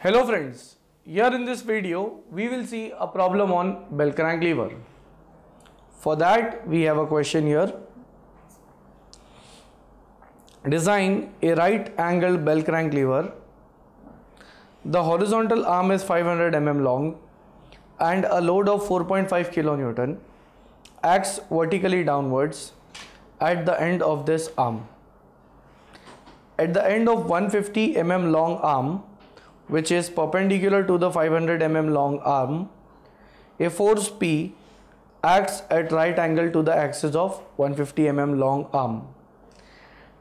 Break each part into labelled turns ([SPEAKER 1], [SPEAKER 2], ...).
[SPEAKER 1] Hello friends, here in this video we will see a problem on bell crank lever. For that we have a question here. Design a right angled bell crank lever. The horizontal arm is 500 mm long and a load of 4.5 kilonewton acts vertically downwards at the end of this arm. At the end of 150 mm long arm, which is perpendicular to the 500 mm long arm, a force P acts at right angle to the axis of 150 mm long arm.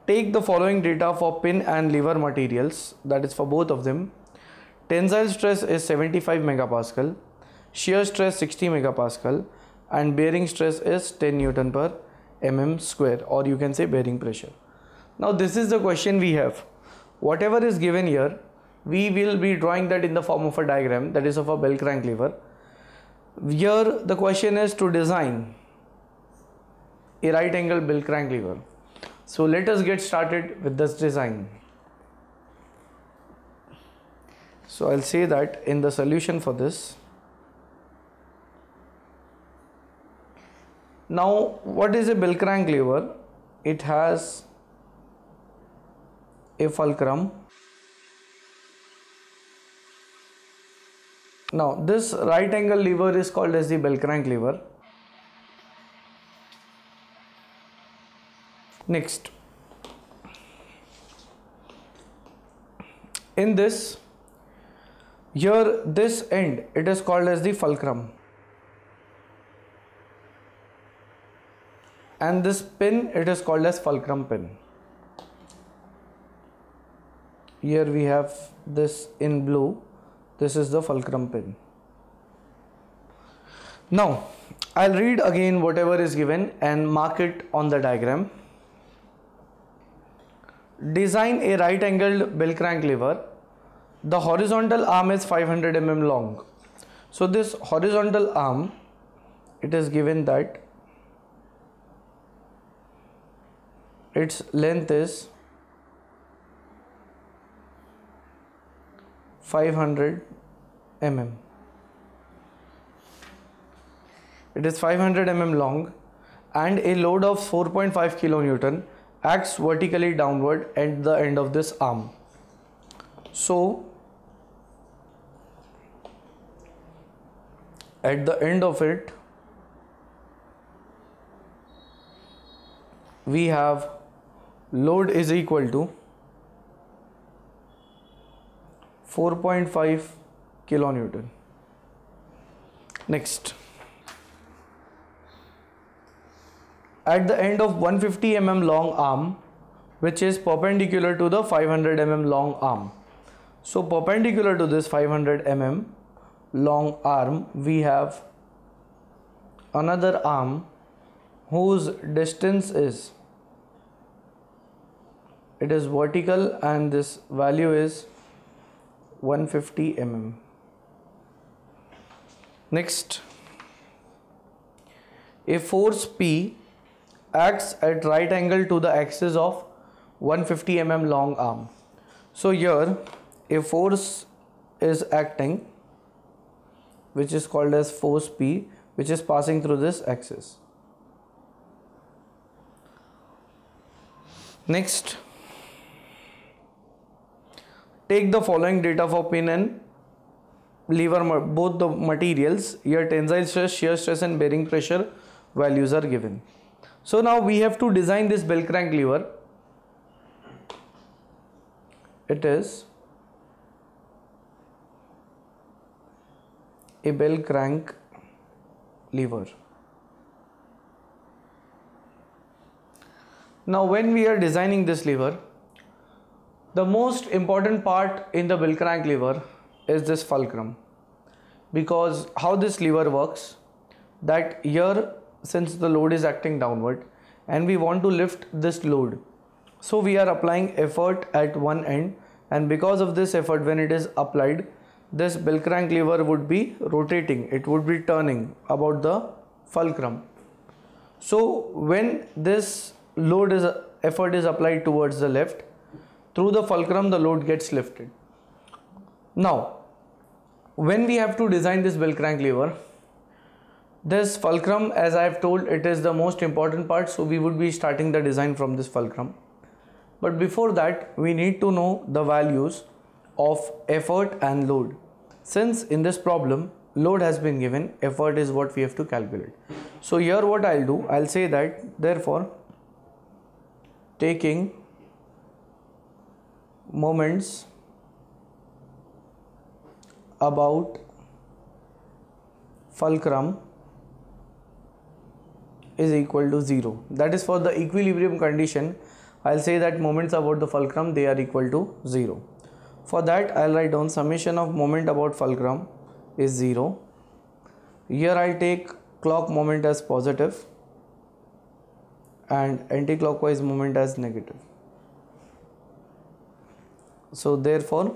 [SPEAKER 1] Take the following data for pin and lever materials, that is for both of them. Tensile stress is 75 megapascal, shear stress 60 megapascal, and bearing stress is 10 newton per mm square, or you can say bearing pressure. Now this is the question we have. Whatever is given here, we will be drawing that in the form of a diagram that is of a bell crank lever. Here the question is to design a right angle bell crank lever. So let us get started with this design. So I'll say that in the solution for this. Now what is a bell crank lever? It has a fulcrum. Now this right angle lever is called as the bell crank lever. Next, in this, here this end it is called as the fulcrum. And this pin it is called as fulcrum pin here we have this in blue this is the fulcrum pin. Now I'll read again whatever is given and mark it on the diagram. Design a right angled bell crank lever. The horizontal arm is 500 mm long. So this horizontal arm it is given that its length is 500 mm. It is 500 mm long and a load of 4.5 kilonewton acts vertically downward at the end of this arm. So, at the end of it, we have load is equal to 4.5 kilonewton. Next, at the end of 150 mm long arm, which is perpendicular to the 500 mm long arm. So perpendicular to this 500 mm long arm, we have another arm whose distance is it is vertical and this value is 150 mm. Next, a force P acts at right angle to the axis of 150 mm long arm. So here a force is acting which is called as force P which is passing through this axis. Next, take the following data for pin and lever both the materials here tensile stress shear stress and bearing pressure values are given. So now we have to design this bell crank lever it is a bell crank lever now when we are designing this lever the most important part in the bell crank lever is this fulcrum. Because how this lever works that here since the load is acting downward and we want to lift this load. So we are applying effort at one end and because of this effort when it is applied this bell crank lever would be rotating. It would be turning about the fulcrum. So when this load is effort is applied towards the left through the fulcrum the load gets lifted. Now, when we have to design this bell crank lever, this fulcrum as I have told it is the most important part so we would be starting the design from this fulcrum. But before that we need to know the values of effort and load. Since in this problem load has been given effort is what we have to calculate. So here what I'll do I'll say that therefore taking moments about fulcrum is equal to 0 that is for the equilibrium condition. I'll say that moments about the fulcrum they are equal to 0 for that I'll write down summation of moment about fulcrum is 0 here I'll take clock moment as positive and anti-clockwise moment as negative. So therefore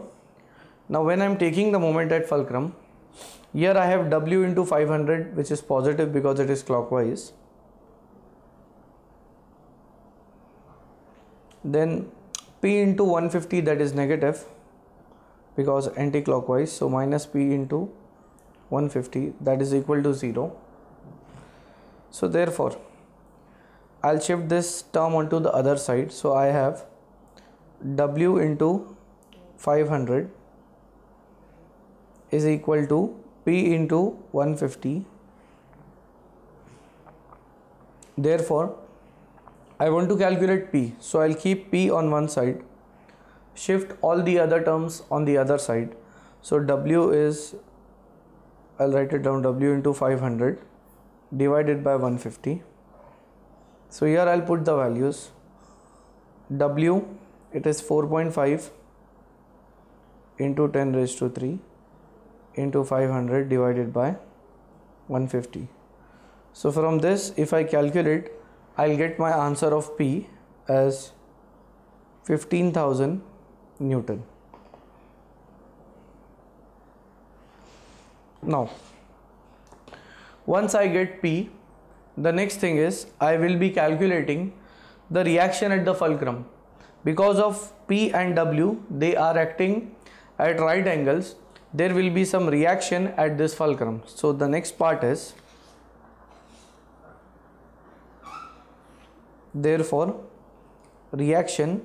[SPEAKER 1] now when I'm taking the moment at fulcrum here I have W into 500 which is positive because it is clockwise. Then P into 150 that is negative because anti-clockwise. So minus P into 150 that is equal to 0 so therefore I'll shift this term onto the other side. So I have W into 500 is equal to P into 150 therefore I want to calculate P. So I'll keep P on one side shift all the other terms on the other side. So W is I'll write it down W into 500 divided by 150 so here I'll put the values. W it is 4.5 into 10 raised to 3 into 500 divided by 150 so from this if I calculate I'll get my answer of P as 15,000 Newton. Now, once I get P, the next thing is I will be calculating the reaction at the fulcrum. Because of P and W, they are acting at right angles. There will be some reaction at this fulcrum. So the next part is therefore reaction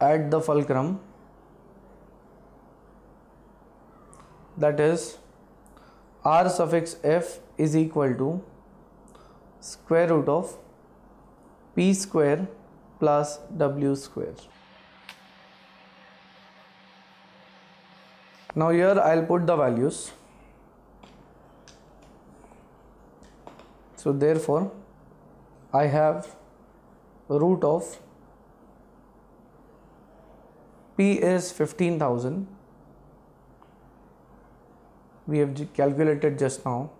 [SPEAKER 1] at the fulcrum that is r suffix f is equal to square root of p square plus w square. Now here I'll put the values. So therefore I have root of P is 15,000 we have calculated just now.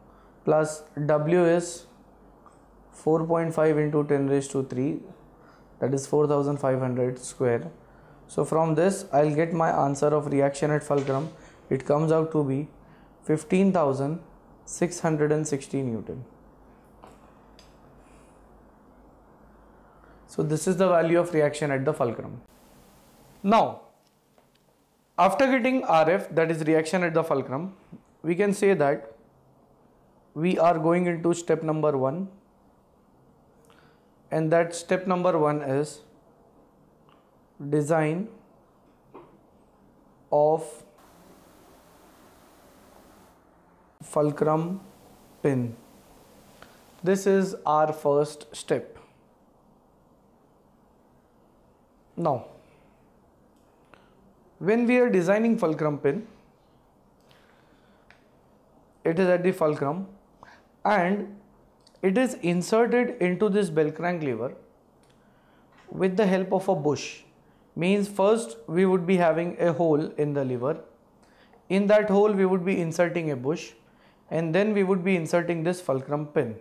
[SPEAKER 1] Plus W is 4.5 into 10 raised to 3 that is 4500 square. So from this I'll get my answer of reaction at fulcrum it comes out to be 15,660 Newton So this is the value of reaction at the fulcrum. Now, after getting RF that is reaction at the fulcrum, we can say that we are going into step number one and that step number one is design of fulcrum pin. This is our first step. Now, when we are designing fulcrum pin, it is at the fulcrum and it is inserted into this bell crank lever with the help of a bush means first we would be having a hole in the lever in that hole we would be inserting a bush and then we would be inserting this fulcrum pin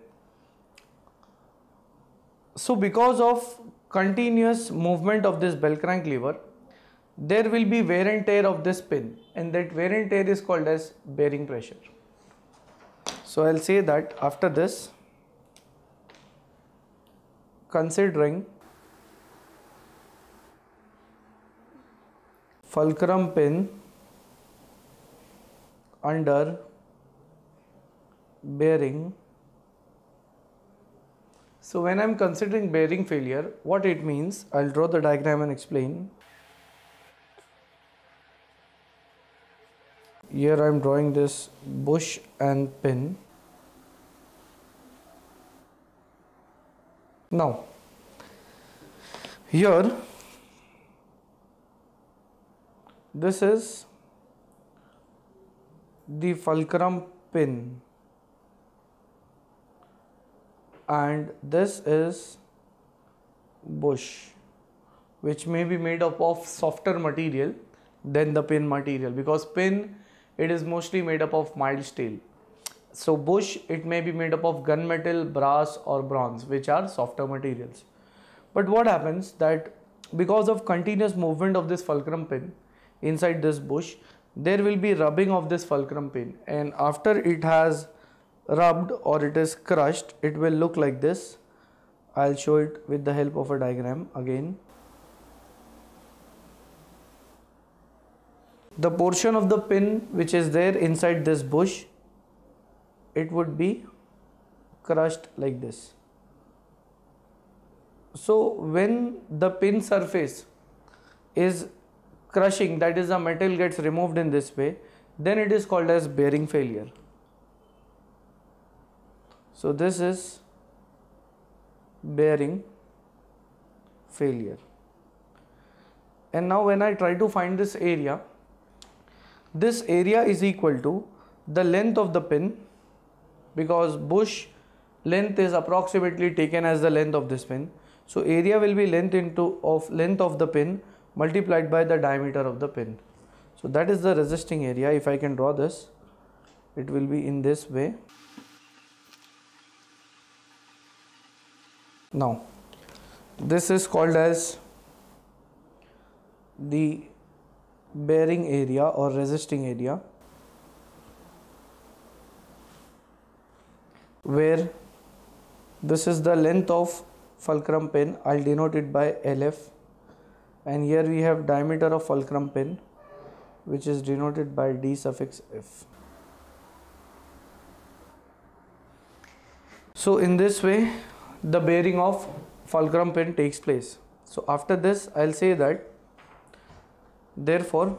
[SPEAKER 1] so because of continuous movement of this bell crank lever, there will be wear and tear of this pin and that wear and tear is called as bearing pressure. So I'll say that after this, considering fulcrum pin under bearing. So when I'm considering bearing failure what it means I'll draw the diagram and explain. Here I'm drawing this bush and pin. Now here this is the fulcrum pin and this is bush which may be made up of softer material than the pin material. Because pin it is mostly made up of mild steel. So bush it may be made up of gunmetal brass or bronze which are softer materials. But what happens that because of continuous movement of this fulcrum pin inside this bush there will be rubbing of this fulcrum pin. And after it has rubbed or it is crushed it will look like this. I'll show it with the help of a diagram again. The portion of the pin which is there inside this bush it would be crushed like this. So when the pin surface is crushing that is the metal gets removed in this way then it is called as bearing failure so this is bearing failure. And now when I try to find this area this area is equal to the length of the pin because bush length is approximately taken as the length of this pin. So area will be length into of length of the pin multiplied by the diameter of the pin. So that is the resisting area. If I can draw this it will be in this way now this is called as the bearing area or resisting area where this is the length of fulcrum pin I'll denote it by LF and here we have diameter of fulcrum pin which is denoted by D suffix F. So in this way the bearing of fulcrum pin takes place. So after this I'll say that therefore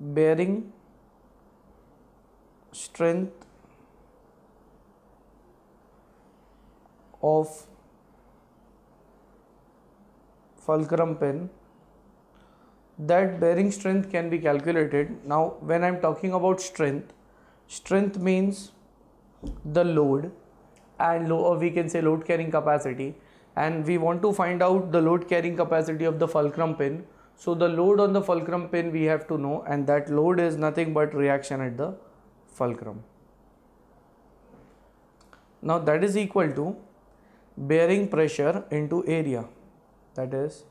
[SPEAKER 1] bearing strength of fulcrum pin that bearing strength can be calculated now when i'm talking about strength strength means the load and low, or we can say load carrying capacity and we want to find out the load carrying capacity of the fulcrum pin so the load on the fulcrum pin we have to know and that load is nothing but reaction at the fulcrum. Now that is equal to bearing pressure into area that is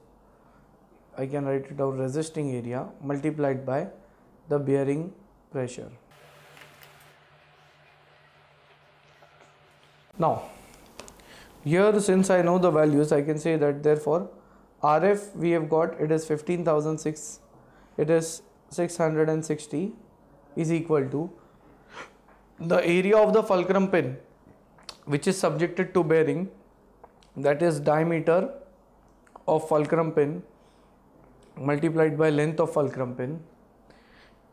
[SPEAKER 1] I can write it out resisting area multiplied by the bearing pressure. Now here since I know the values I can say that therefore RF we have got it is 15,006 it is 660 is equal to the area of the fulcrum pin which is subjected to bearing that is diameter of fulcrum pin multiplied by length of fulcrum pin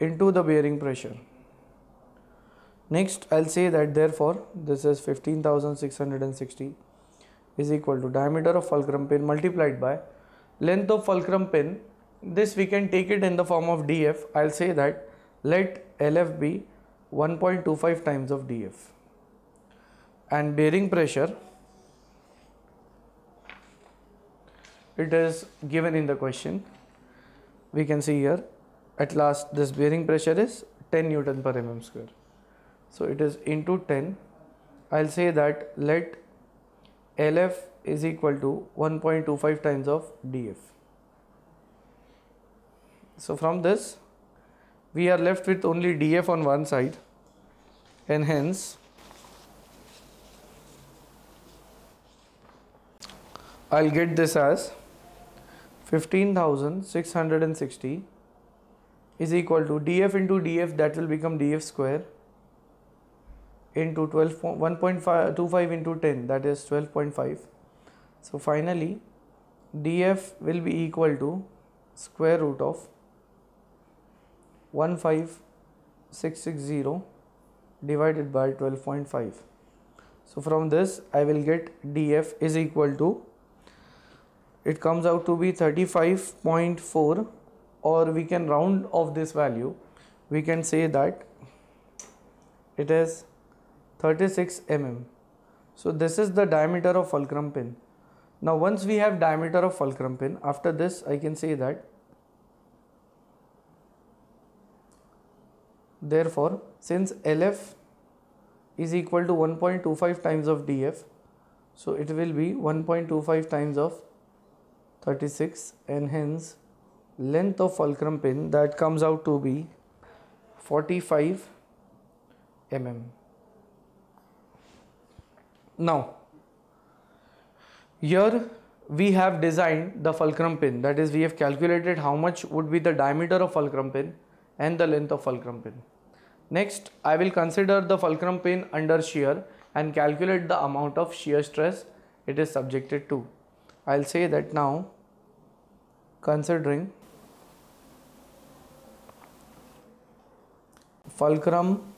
[SPEAKER 1] into the bearing pressure. Next I'll say that therefore this is 15,660 is equal to diameter of fulcrum pin multiplied by length of fulcrum pin. This we can take it in the form of df i'll say that let lf be 1.25 times of df and bearing pressure it is given in the question. We can see here at last this bearing pressure is 10 newton per mm square so it is into 10 i'll say that let lf is equal to 1.25 times of df. So from this we are left with only df on one side and hence I'll get this as 15,660 is equal to df into df that will become df square into 12 1.25 into 10 that is 12.5 so finally df will be equal to square root of 15660 divided by 12.5 so from this I will get df is equal to it comes out to be 35.4 or we can round off this value. We can say that it is 36 mm so this is the diameter of fulcrum pin now once we have diameter of fulcrum pin after this I can say that therefore since LF is equal to 1.25 times of DF so it will be 1.25 times of 36 and hence length of fulcrum pin that comes out to be 45 mm. Now here we have designed the fulcrum pin that is we have calculated how much would be the diameter of fulcrum pin and the length of fulcrum pin. Next I will consider the fulcrum pin under shear and calculate the amount of shear stress it is subjected to. I'll say that now considering fulcrum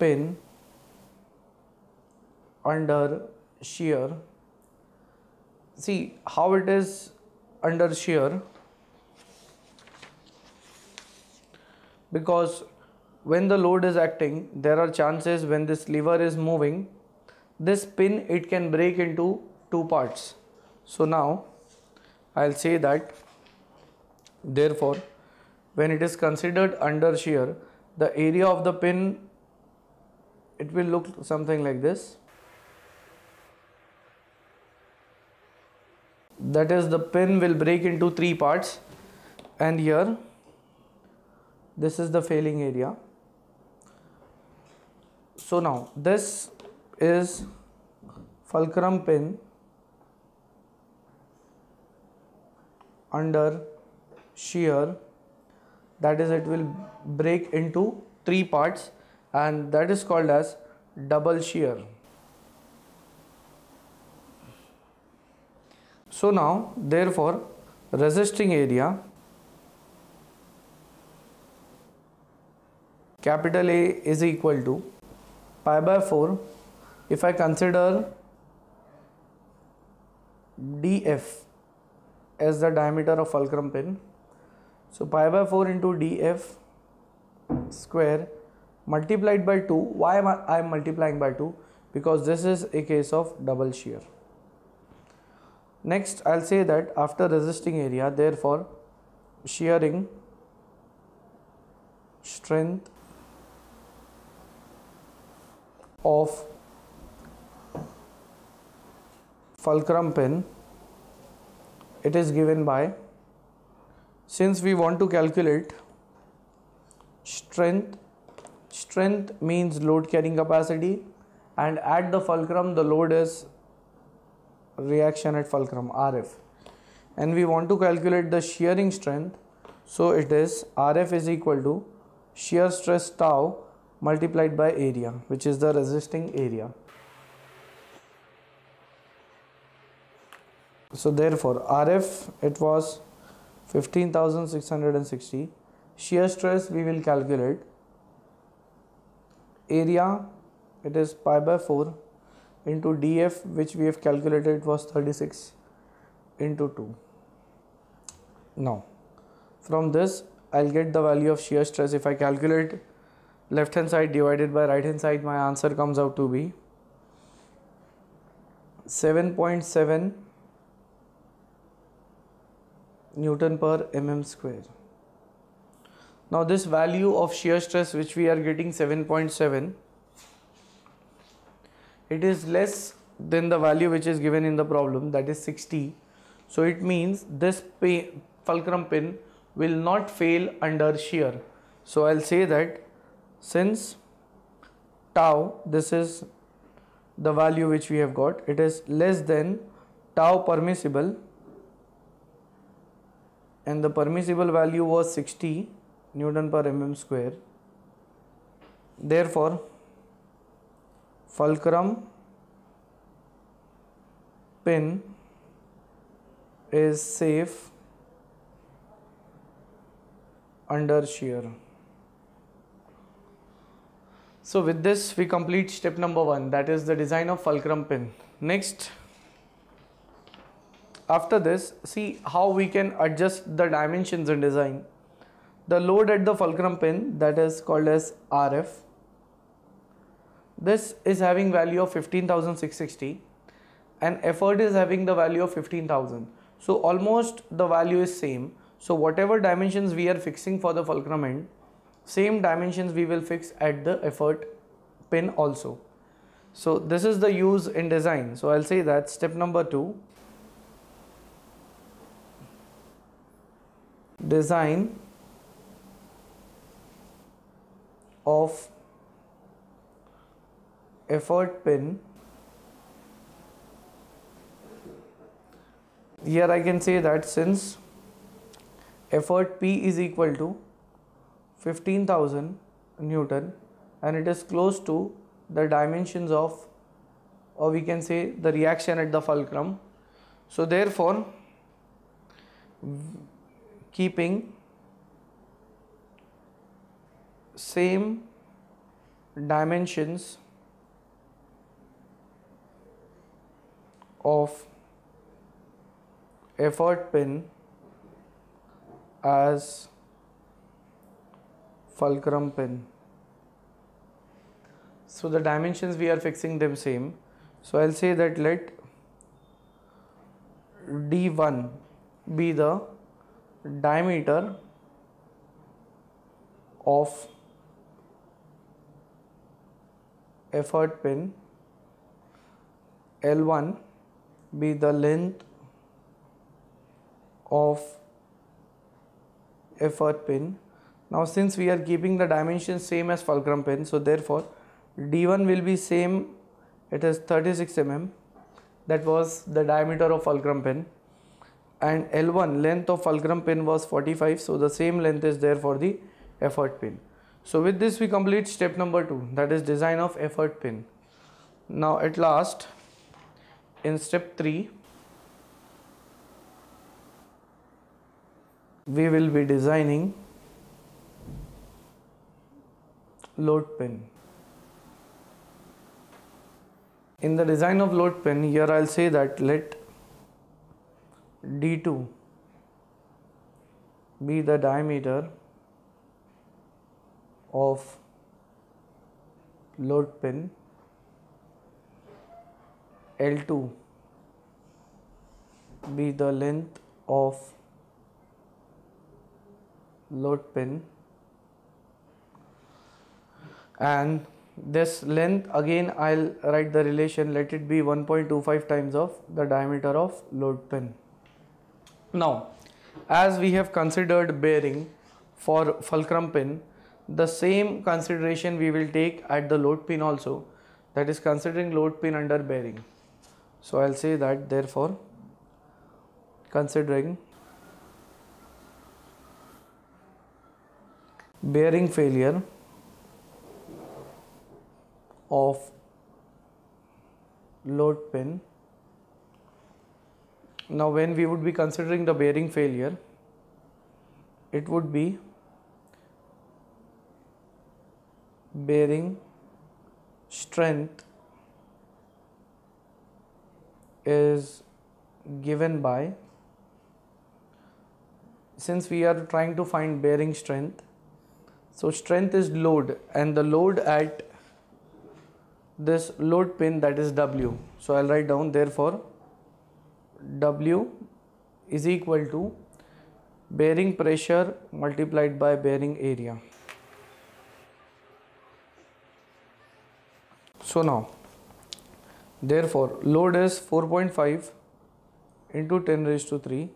[SPEAKER 1] pin under shear. See how it is under shear? Because when the load is acting there are chances when this lever is moving this pin it can break into two parts. So now I'll say that therefore when it is considered under shear the area of the pin it will look something like this that is the pin will break into three parts. And here this is the failing area. So now this is fulcrum pin under shear. That is it will break into three parts. And that is called as double shear so now therefore resisting area capital A is equal to pi by 4 if I consider df as the diameter of fulcrum pin so pi by 4 into df square multiplied by 2 why am I, I am multiplying by 2 because this is a case of double shear next I'll say that after resisting area therefore shearing strength of fulcrum pin it is given by since we want to calculate strength strength means load carrying capacity and at the fulcrum the load is reaction at fulcrum RF and we want to calculate the shearing strength. So it is RF is equal to shear stress tau multiplied by area which is the resisting area. So therefore RF it was 15660 shear stress we will calculate. Area it is pi by 4 into df which we have calculated was 36 into 2 now from this I'll get the value of shear stress if I calculate left hand side divided by right hand side my answer comes out to be 7.7 Newton per mm square. Now this value of shear stress which we are getting 7.7 it is less than the value which is given in the problem that is 60 so it means this fulcrum pin will not fail under shear. So I'll say that since tau this is the value which we have got it is less than tau permissible. And the permissible value was 60 Newton per mm square. Therefore, fulcrum pin is safe under shear. So with this we complete step number 1 that is the design of fulcrum pin. Next after this see how we can adjust the dimensions in design. The load at the fulcrum pin that is called as RF. This is having value of 15660 and effort is having the value of 15000. So almost the value is same. So whatever dimensions we are fixing for the fulcrum end same dimensions we will fix at the effort pin also. So this is the use in design. So I'll say that step number 2 design of effort pin here I can say that since effort P is equal to 15,000 Newton and it is close to the dimensions of or we can say the reaction at the fulcrum. So therefore keeping same dimensions of effort pin as fulcrum pin. So the dimensions we are fixing them same. So I'll say that let d1 be the diameter of effort pin L1 be the length of effort pin now since we are keeping the dimensions same as fulcrum pin, so therefore D1 will be same, it is 36 mm, that was the diameter of fulcrum pin and L1 length of fulcrum pin was 45 so the same length is there for the effort pin. So with this we complete step number 2 that is design of effort pin. Now at last in step 3 we will be designing load pin. In the design of load pin, here I'll say that let D2 be the diameter of load pin L2 be the length of load pin and this length again I'll write the relation let it be 1.25 times of the diameter of load pin. Now as we have considered bearing for fulcrum pin the same consideration we will take at the load pin also that is considering load pin under bearing. So I'll say that therefore considering bearing failure of load pin. Now when we would be considering the bearing failure, it would be bearing strength is given by since we are trying to find bearing strength so strength is load and the load at this load pin that is W. So I'll write down therefore W is equal to bearing pressure multiplied by bearing area. So now therefore load is 4.5 into 10 raised to 3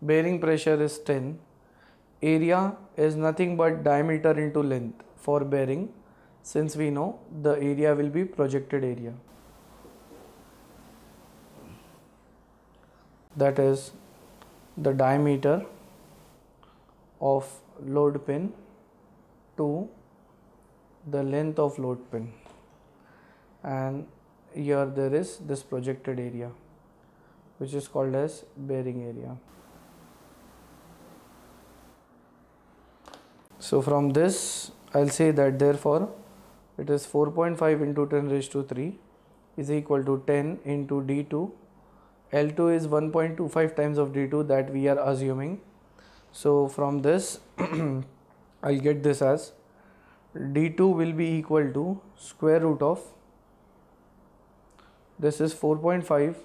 [SPEAKER 1] bearing pressure is 10 area is nothing but diameter into length for bearing since we know the area will be projected area. That is the diameter of load pin to the length of load pin. And here there is this projected area which is called as bearing area. So from this I'll say that therefore it is 4.5 into 10 raised to 3 is equal to 10 into d2 L2 is 1.25 times of d2 that we are assuming so from this I'll get this as d2 will be equal to square root of this is 4.5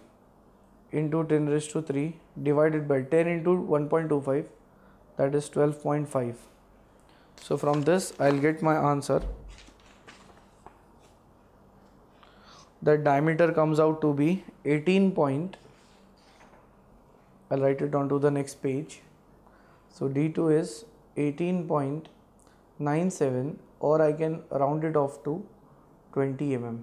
[SPEAKER 1] into 10 raised to 3 divided by 10 into 1.25 that is 12.5 so from this I'll get my answer. The diameter comes out to be 18 point I'll write it onto the next page. So D2 is 18.97 or I can round it off to 20 mm.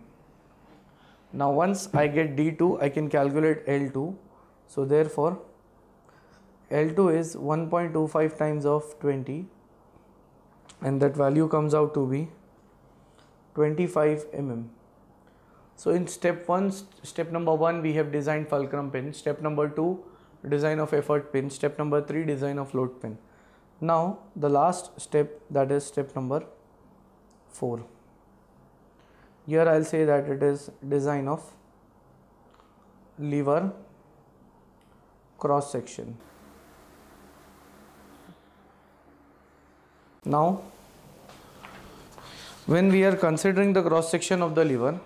[SPEAKER 1] Now once I get D2 I can calculate L2 so therefore L2 is 1.25 times of 20 and that value comes out to be 25 mm. So in step 1, step number 1 we have designed fulcrum pin, step number 2 design of effort pin. Step number 3 design of load pin. Now the last step that is step number 4 here I'll say that it is design of lever cross section now when we are considering the cross section of the lever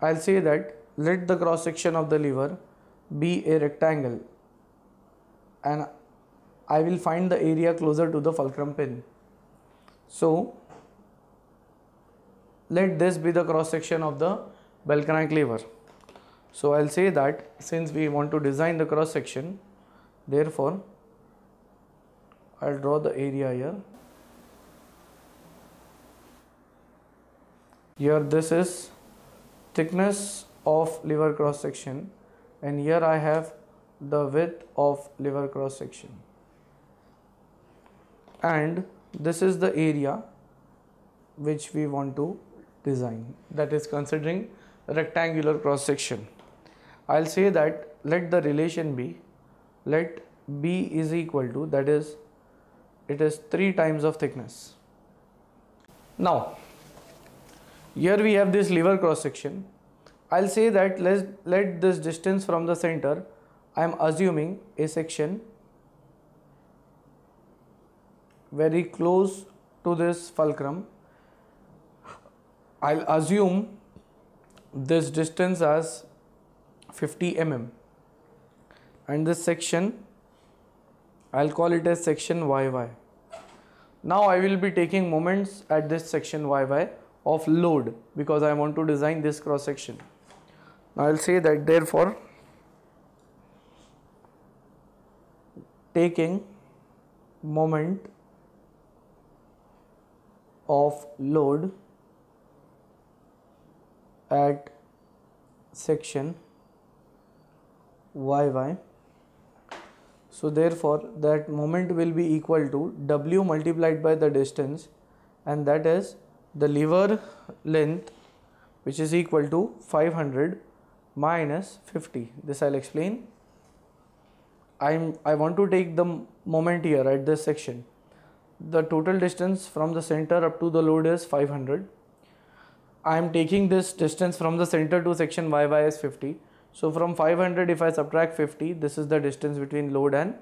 [SPEAKER 1] I'll say that let the cross section of the lever be a rectangle and I will find the area closer to the fulcrum pin. So let this be the cross section of the bell crank lever. So I'll say that since we want to design the cross section, therefore I'll draw the area here. Here this is thickness of lever cross section and here I have the width of lever cross section and this is the area which we want to design that is considering rectangular cross section. I'll say that let the relation be let B is equal to that is it is 3 times of thickness. Now here we have this lever cross section. I'll say that let let this distance from the center I am assuming a section very close to this fulcrum. I'll assume this distance as 50 mm and this section I'll call it as section YY. Now I will be taking moments at this section YY of load because I want to design this cross section. Now I'll say that therefore taking moment of load at section yy so therefore that moment will be equal to w multiplied by the distance and that is the lever length which is equal to 500 minus 50 this I'll explain I'm I want to take the moment here at this section. The total distance from the center up to the load is 500. I am taking this distance from the center to section YY is 50. So from 500 if I subtract 50 this is the distance between load and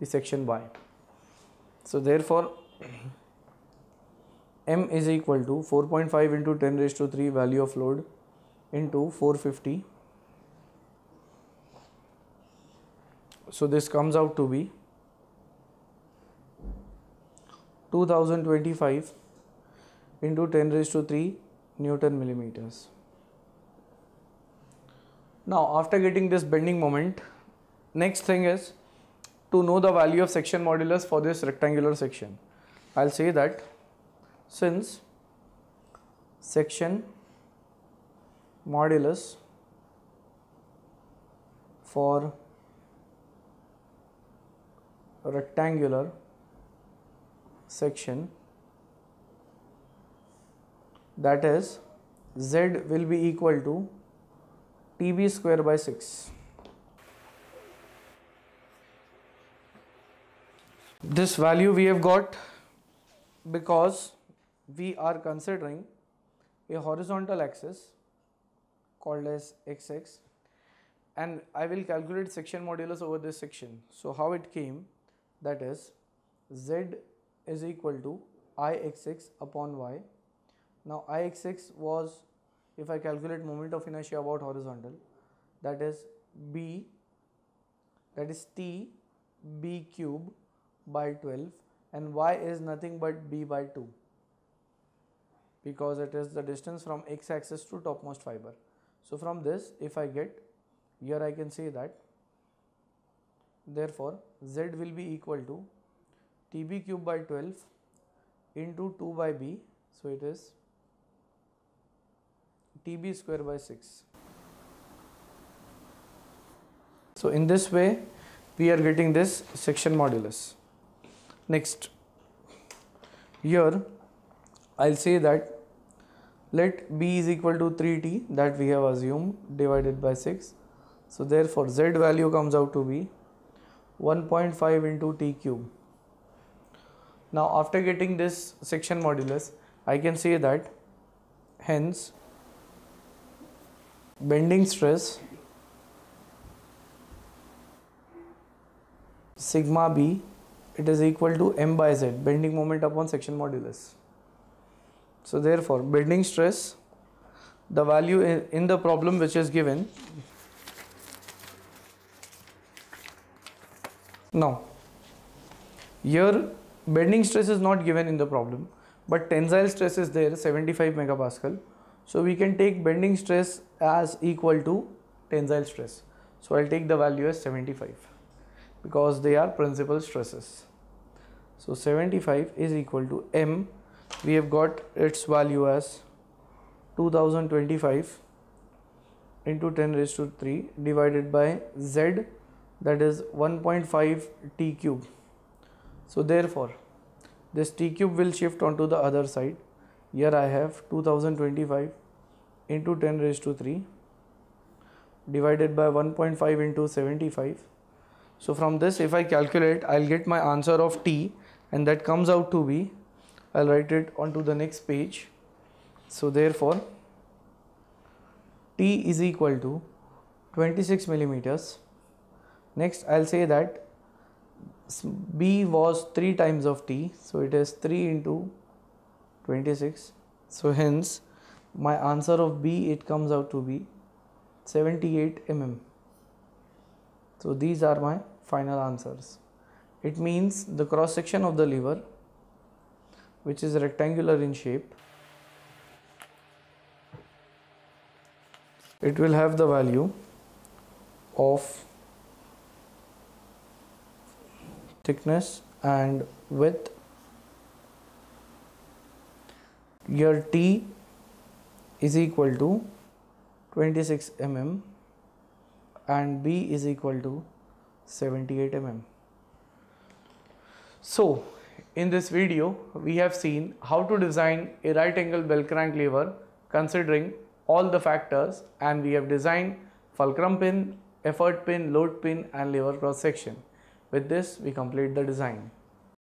[SPEAKER 1] the section Y. So therefore M is equal to 4.5 into 10 raised to 3 value of load into 450 so this comes out to be 2025 into 10 raised to 3 Newton millimeters. Now after getting this bending moment, next thing is to know the value of section modulus for this rectangular section. I'll say that since section modulus for rectangular section that is z will be equal to tb square by 6 this value we have got because we are considering a horizontal axis called as xx and I will calculate section modulus over this section. So how it came that is z is equal to ixx upon y. Now ixx was if I calculate moment of inertia about horizontal that is b that is t b cube by 12 and y is nothing but b by 2 because it is the distance from x axis to topmost fiber. So from this if I get here I can say that therefore z will be equal to tb cube by 12 into 2 by b so it is tb square by 6 so in this way we are getting this section modulus. Next here I'll say that let b is equal to 3t that we have assumed divided by 6 so therefore z value comes out to be 1.5 into t cube. Now after getting this section modulus I can say that hence bending stress sigma b it is equal to m by z bending moment upon section modulus. So therefore bending stress the value in the problem which is given Now, here bending stress is not given in the problem, but tensile stress is there 75 megapascal. So we can take bending stress as equal to tensile stress. So I'll take the value as 75 because they are principal stresses. So 75 is equal to M. We have got its value as 2025 into 10 raised to 3 divided by Z that is 1.5 t cube so therefore this t cube will shift onto the other side here I have 2025 into 10 raised to 3 divided by 1.5 into 75 so from this if I calculate I'll get my answer of t and that comes out to be I'll write it onto the next page. So therefore t is equal to 26 millimeters. Next, I'll say that B was 3 times of T, so it is 3 into 26. So hence, my answer of B, it comes out to be 78 mm. So these are my final answers. It means the cross section of the lever, which is rectangular in shape, it will have the value of thickness and width your T is equal to 26 mm and B is equal to 78 mm. So in this video we have seen how to design a right angle bell crank lever considering all the factors and we have designed fulcrum pin, effort pin, load pin and lever cross section. With this, we complete the design.